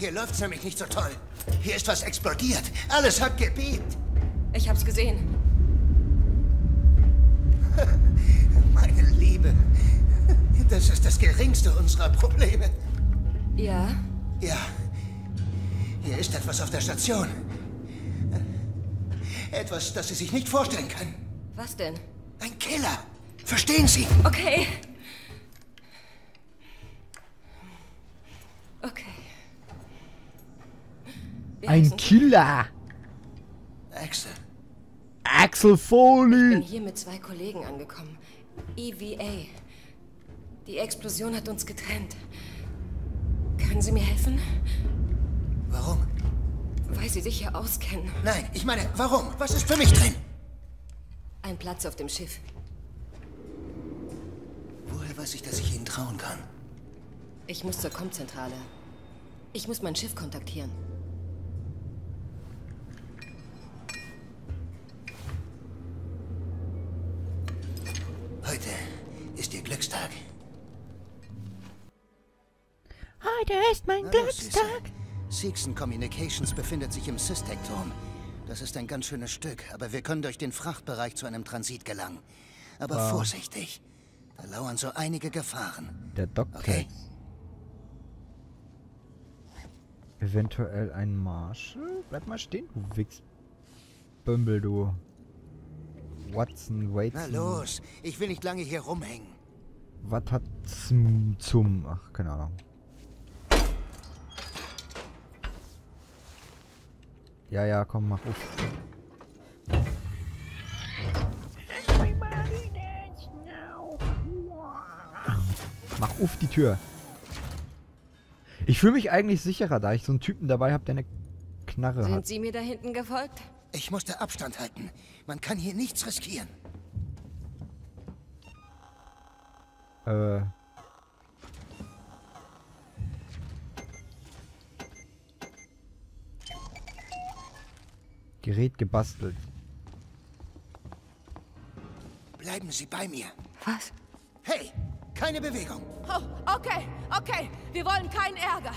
Hier läuft's nämlich nicht so toll. Hier ist was explodiert. Alles hat gebebt. Ich hab's gesehen. Meine Liebe, das ist das geringste unserer Probleme. Ja? Ja, hier ist etwas auf der Station. Etwas, das Sie sich nicht vorstellen können. Was denn? Ein Killer. Verstehen Sie? Okay. Okay. Ein? Killer. Axel. Axel Ich bin Foley. hier mit zwei Kollegen angekommen. EVA. Die Explosion hat uns getrennt. Können Sie mir helfen? Warum? Weil Sie sich hier auskennen. Nein, ich meine, warum? Was ist für mich drin? Ein Platz auf dem Schiff. Woher weiß ich, dass ich Ihnen trauen kann? Ich muss zur Komzentrale. Ich muss mein Schiff kontaktieren. Heute ist Ihr Glückstag. Heute Na Süße. Seegson Communications befindet sich im Systec-Turm. Das ist ein ganz schönes Stück, aber wir können durch den Frachtbereich zu einem Transit gelangen. Aber vorsichtig. Da lauern so einige Gefahren. Der Doktor. Okay. Eventuell ein Marshall? Bleib mal stehen, du Wichsbümbel, du. Watson, Na Watson. los, ich will nicht lange hier rumhängen. Was hat zum... Ach, keine Ahnung. Ja, ja, komm, mach auf. Mach auf die Tür. Ich fühle mich eigentlich sicherer, da ich so einen Typen dabei habe, der eine Knarre Sind hat. Sie mir da hinten gefolgt? Ich musste Abstand halten. Man kann hier nichts riskieren. Äh. Gerät gebastelt. Bleiben Sie bei mir. Was? Hey, keine Bewegung. Oh, okay, okay. Wir wollen keinen Ärger.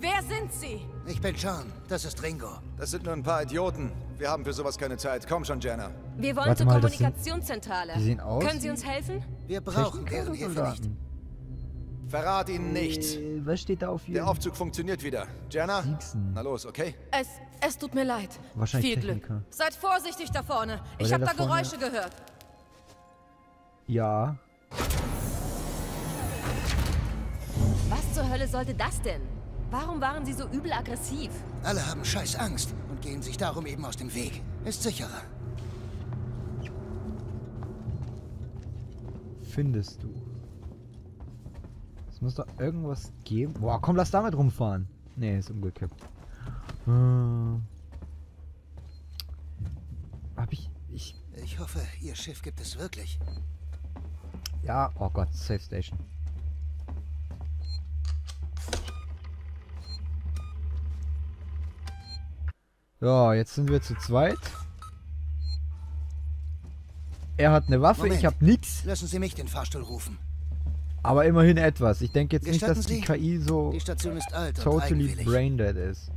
Wer sind Sie? Ich bin John, das ist Ringo. Das sind nur ein paar Idioten. Wir haben für sowas keine Zeit. Komm schon, Jenna. Wir wollen Warte zur mal, sind- Kommunikationszentrale. die sehen aus Können Sie uns helfen? Wir brauchen deren Hilfe nicht. Verrat ihnen nichts. Äh, was steht da auf Der Ihrem... Aufzug funktioniert wieder. Jenna? Siegson. Na los, okay? Es, es tut mir leid. Wahrscheinlich Viel Techniker. Glück. Seid vorsichtig da vorne. Ich der habe da da Geräusche gehört. Ja. Was zur Hölle sollte das denn? Warum waren Sie so übel aggressiv? Alle haben scheiß Angst und gehen sich darum eben aus dem Weg. Ist sicherer. Findest du? Es muss doch irgendwas geben. Boah, komm, lass damit rumfahren. Nee, ist umgekippt. Äh. Hab ich... Ich... Ich hoffe, Ihr Schiff gibt es wirklich. Ja, oh Gott, Safe Station. Ja, jetzt sind wir zu zweit. Er hat eine Waffe, Moment. ich hab nix. Lassen Sie mich den Fahrstuhl rufen. Aber immerhin etwas. Ich denke jetzt nicht, Gestatten dass die? KI so Die Station ist alt totally braindead ist.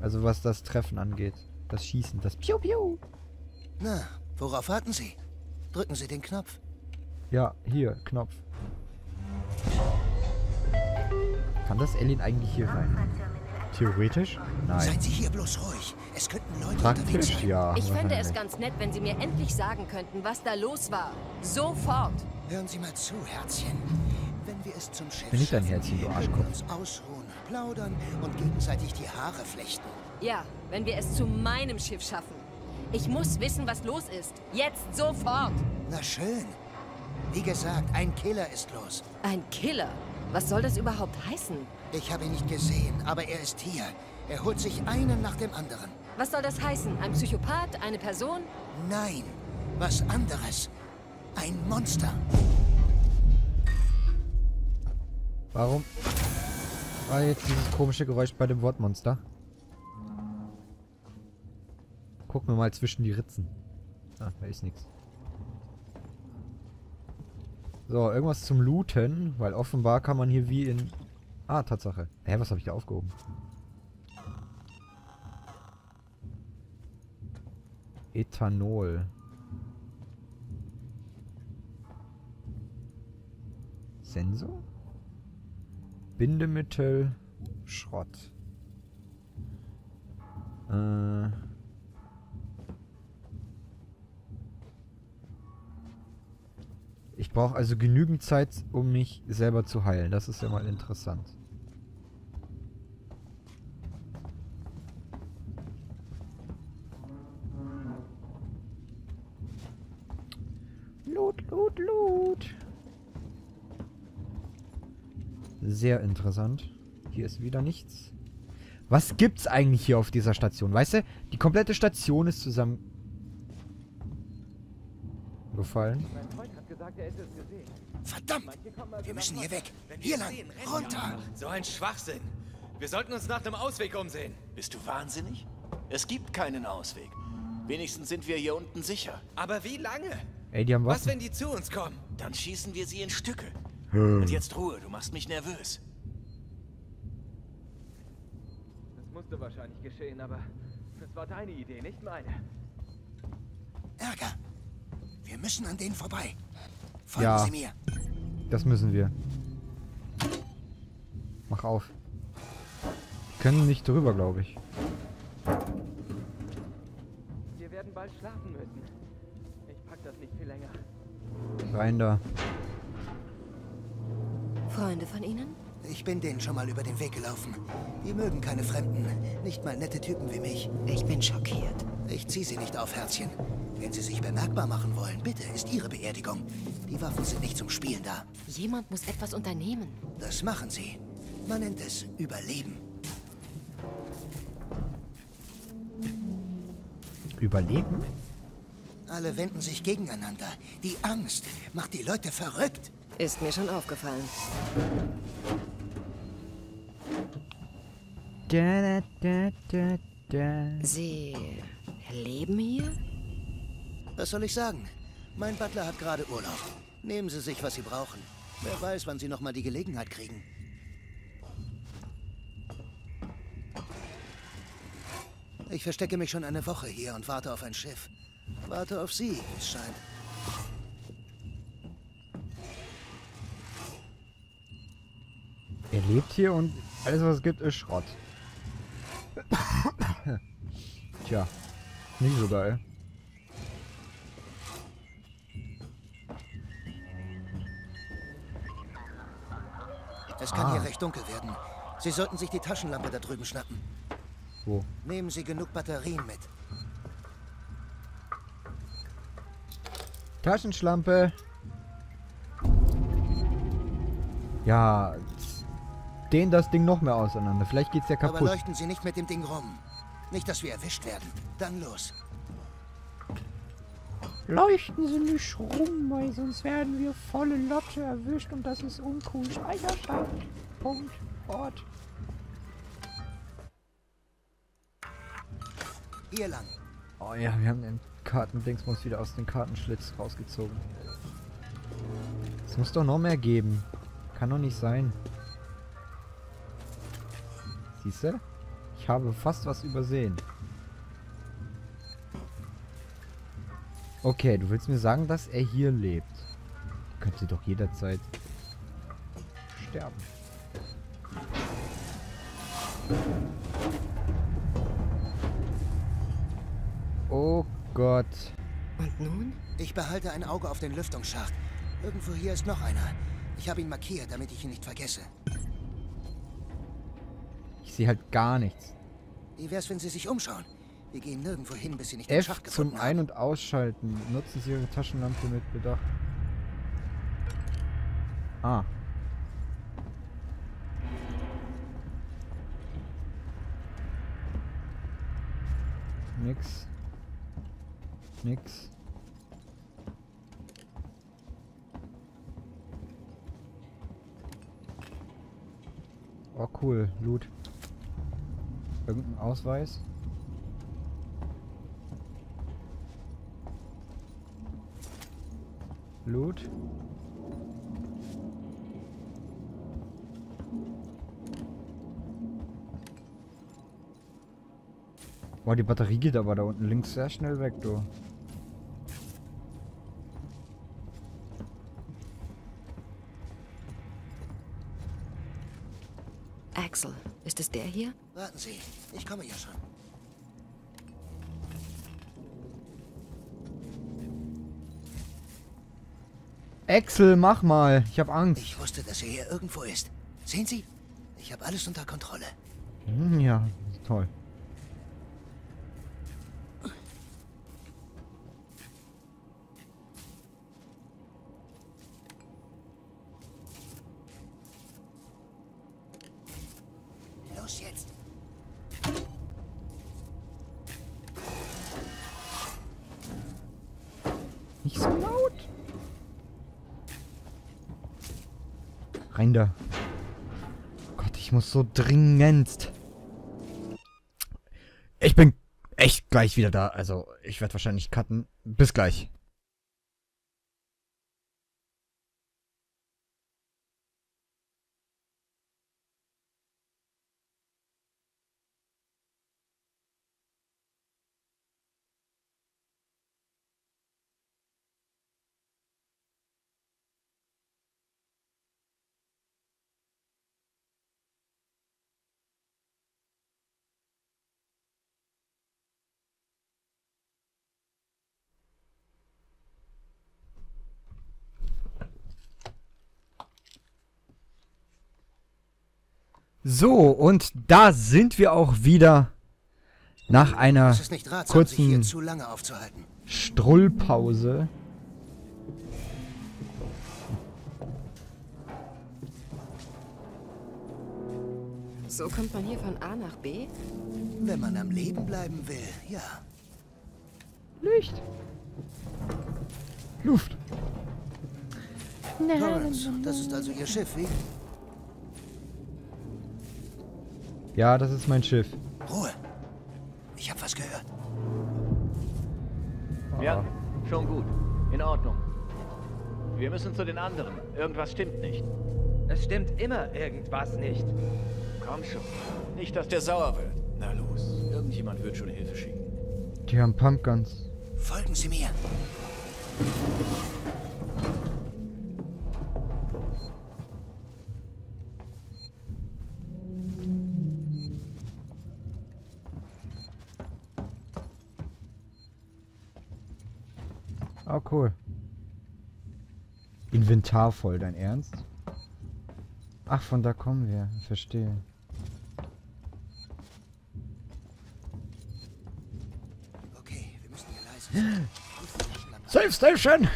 Also was das Treffen angeht. Das Schießen, das Piu Piu. Na, worauf warten Sie? Drücken Sie den Knopf. Ja, hier, Knopf. Kann das Alien eigentlich hier rein? Theoretisch? Nein. Seien Sie hier bloß ruhig. Es könnten Leute unterwegs Praktisch, sein. ja. Ich fände es ganz nett, wenn Sie mir endlich sagen könnten, was da los war. Sofort. Hören Sie mal zu, Herzchen. Wenn wir es zum Schiff Bin ich dein schaffen, Herzchen, du können Arschkopf. wir uns ausruhen, plaudern und gegenseitig die Haare flechten. Ja, wenn wir es zu meinem Schiff schaffen. Ich muss wissen, was los ist. Jetzt sofort. Na schön. Wie gesagt, ein Killer ist los. Ein Killer. Was soll das überhaupt heißen? Ich habe ihn nicht gesehen, aber er ist hier. Er holt sich einen nach dem anderen. Was soll das heißen? Ein Psychopath? Eine Person? Nein, was anderes. Ein Monster. Warum war jetzt dieses komische Geräusch bei dem Wortmonster? Guck mir mal zwischen die Ritzen. Ah, da ist nichts. So, irgendwas zum Looten, weil offenbar kann man hier wie in... Ah, Tatsache. Hä, was habe ich da aufgehoben? Ethanol. Sensor? Bindemittel, Schrott. Äh... brauche also genügend Zeit, um mich selber zu heilen. Das ist ja mal interessant. Loot, loot, loot. Sehr interessant. Hier ist wieder nichts. Was gibt's eigentlich hier auf dieser Station? Weißt du, die komplette Station ist zusammen gefallen. Verdammt! Wir müssen hier weg. Hier lang. Runter. So ein Schwachsinn. Wir sollten uns nach einem Ausweg umsehen. Bist du wahnsinnig? Es gibt keinen Ausweg. Wenigstens sind wir hier unten sicher. Aber wie lange? Ey, die haben Was, Waffen. wenn die zu uns kommen? Dann schießen wir sie in Stücke. Und jetzt Ruhe, du machst mich nervös. Das musste wahrscheinlich geschehen, aber das war deine Idee, nicht meine. Ärger. Wir müssen an denen vorbei. Folgen Ja. Sie mir. Das müssen wir. Mach auf. Wir können nicht drüber, glaube ich. Wir werden bald schlafen müssen. Ich pack das nicht viel länger. Rein da. Freunde von Ihnen? Ich bin denen schon mal über den Weg gelaufen. Die mögen keine Fremden. Nicht mal nette Typen wie mich. Ich bin schockiert. Ich zieh sie nicht auf, Herzchen. Wenn sie sich bemerkbar machen wollen, bitte, ist ihre Beerdigung. Die Waffen sind nicht zum Spielen da. Jemand muss etwas unternehmen. Das machen sie. Man nennt es Überleben. Überleben? Alle wenden sich gegeneinander. Die Angst macht die Leute verrückt. Ist mir schon aufgefallen. Da, da, da, da, da. Sie leben hier? Was soll ich sagen? Mein Butler hat gerade Urlaub. Nehmen Sie sich, was Sie brauchen. Wer weiß, wann Sie noch mal die Gelegenheit kriegen. Ich verstecke mich schon eine Woche hier und warte auf ein Schiff. Warte auf Sie, es scheint. Er lebt hier und alles, was es gibt, ist Schrott. Tja, nicht so geil. Es kann Ah. hier recht dunkel werden. Sie sollten sich die Taschenlampe da drüben schnappen. Wo? Nehmen Sie genug Batterien mit. Taschenschlampe. Ja, dehn das Ding noch mehr auseinander. Vielleicht geht's ja Aber kaputt. leuchten Sie nicht mit dem Ding rum. Nicht, dass wir erwischt werden. Dann los. Leuchten Sie nicht rum, weil sonst werden wir volle Lotte erwischt und das ist uncool. Speicherstand. Punkt. Ort. Hier lang. Oh ja, wir haben den Kartendingsmus wieder aus dem Kartenschlitz rausgezogen. Es muss doch noch mehr geben. Kann doch nicht sein. Siehst du? Ich habe fast was übersehen. Okay, du willst mir sagen, dass er hier lebt. Könnte doch jederzeit sterben. Oh Gott. Und nun? Ich behalte ein Auge auf den Lüftungsschacht. Irgendwo hier ist noch einer. Ich habe ihn markiert, damit ich ihn nicht vergesse. Ich sehe halt gar nichts. Wie wär's, wenn Sie sich umschauen? Wir gehen nirgendwo hin, bis Sie nicht F zum Ein- und Ausschalten. Nutzen Sie Ihre Taschenlampe mit Bedacht. Ah. Nix. Nix. Oh cool, Loot. Irgendein Ausweis? Loot. Boah, die Batterie geht aber da unten links sehr schnell weg, du. Axel, ist es der hier? Warten Sie, ich komme ja schon. Axel, mach mal. Ich hab Angst. Ich wusste, dass er hier irgendwo ist. Sehen Sie? Ich habe alles unter Kontrolle. Hm, ja, toll. Los jetzt. Nicht so laut. Rein da. Gott, ich muss so dringendst. Ich bin echt gleich wieder da. Also, ich werde wahrscheinlich cutten. Bis gleich. So, und da sind wir auch wieder nach einer Es ist nicht ratsam, kurzen zu lange aufzuhalten. Strullpause. So kommt man hier von A nach B? Wenn man am Leben bleiben will, ja. Licht. Luft. Lawrence, das ist also Ihr Schiff, wie? Ja, das ist mein Schiff. Ruhe. Ich habe was gehört. Ja, schon gut. In Ordnung. Wir müssen zu den anderen. Irgendwas stimmt nicht. Es stimmt immer irgendwas nicht. Komm schon. Nicht, dass der sauer wird. Na los. Irgendjemand wird schon Hilfe schicken. Die haben Pumpguns. Folgen Sie mir. Cool. Inventar voll, dein Ernst? Ach, von da kommen wir. Ich verstehe. Okay, wir müssen hier leise sein. Safe Station!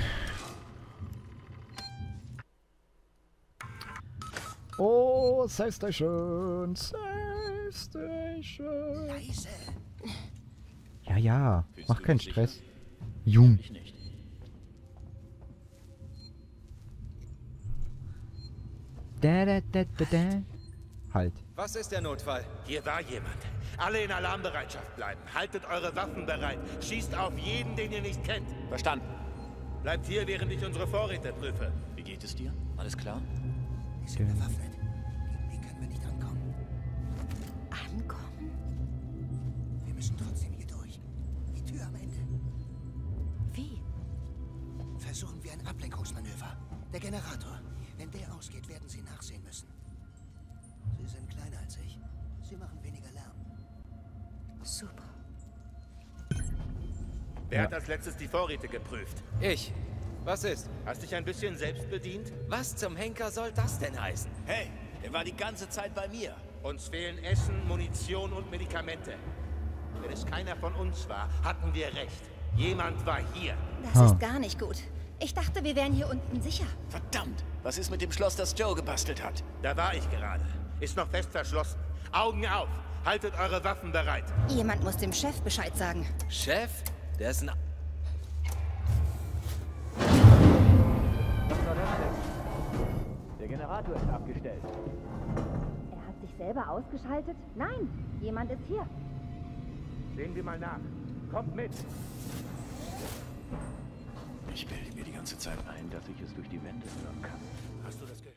Oh, Safe Station! Safe Station! Leise. Ja, ja. Mach keinen Stress. Jung. Ich nicht. Da, da, da, da, da. Halt. Was ist der Notfall? Hier war jemand. Alle in Alarmbereitschaft bleiben. Haltet eure Waffen bereit. Schießt auf jeden, den ihr nicht kennt. Verstanden. Bleibt hier, während ich unsere Vorräte prüfe. Wie geht es dir? Alles klar? Die sind bewaffnet. Wer hat als letztes die Vorräte geprüft? Ich. Was ist? Hast dich ein bisschen selbst bedient? Was zum Henker soll das denn heißen? Hey, er war die ganze Zeit bei mir. Uns fehlen Essen, Munition und Medikamente. Wenn es keiner von uns war, hatten wir recht. Jemand war hier. Das Ha. ist gar nicht gut. Ich dachte, wir wären hier unten sicher. Verdammt! Was ist mit dem Schloss, das Joe gebastelt hat? Da war ich gerade. Ist noch fest verschlossen. Augen auf. Haltet eure Waffen bereit. Jemand muss dem Chef Bescheid sagen. Chef? Der ist ein... Der Generator ist abgestellt. Er hat sich selber ausgeschaltet? Nein, jemand ist hier. Sehen wir mal nach. Kommt mit. Ich bilde mir die ganze Zeit ein, dass ich es durch die Wände hören kann.